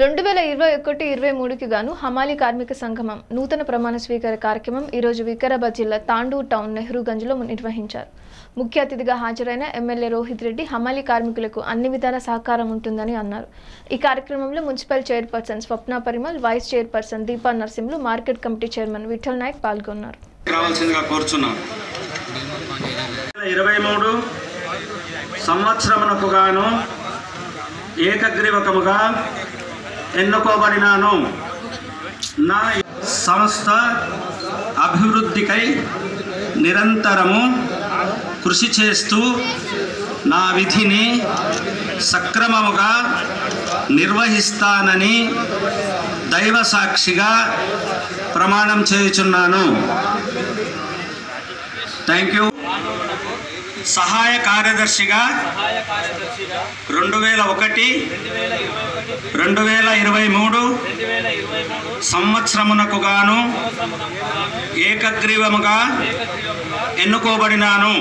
రెండు వేల ఇరవై ఒకటి ఇరవై మూడుకి గాను హమాలీ కార్మిక సంగమం నూతన ప్రమాణ స్వీకార కార్యక్రమం ఈరోజు వికారాబాద్ జిల్లా తాండూర్ టౌన్ నెహ్రూగంజ్లో నిర్వహించారు. ముఖ్య అతిథిగా హాజరైన ఎమ్మెల్యే రోహిత్ రెడ్డి హమాలీ కార్మికులకు అన్ని విధాల సహకారం ఉంటుందని అన్నారు. ఈ కార్యక్రమంలో municipal chairperson Swapna Parimal vice chairperson Deepa Narasimhulu market committee chairman Vithal Naik పాల్గొన్నారు. రావాల్సిందిగా కోరుచున్నాం ఇరవై మూడు సంవత్సరమునకు గాను ఏకగ్రీవకముగా ఎన్నుకోబడినాను. నా సంస్థ అభివృద్ధికై నిరంతరము కృషి చేస్తూ నా విధిని సక్రమముగా నిర్వహిస్తానని దైవ సాక్షిగా ప్రమాణం చేయుచున్నాను. థ్యాంక్ యూ సహాయ కార్యదర్శిగా రెండు వేల ఒకటి రెండు వేల ఇరవై మూడు సంవత్సరమునకు గాను ఏకగ్రీవముగా ఎన్నుకోబడినాను.